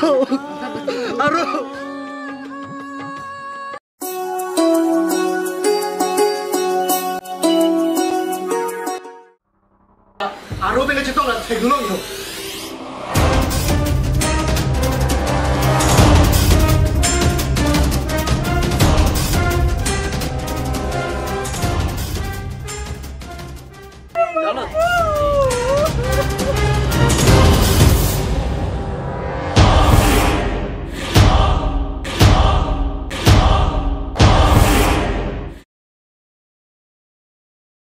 아로. 아로. 아로베가 제동안 퇴근하요 나는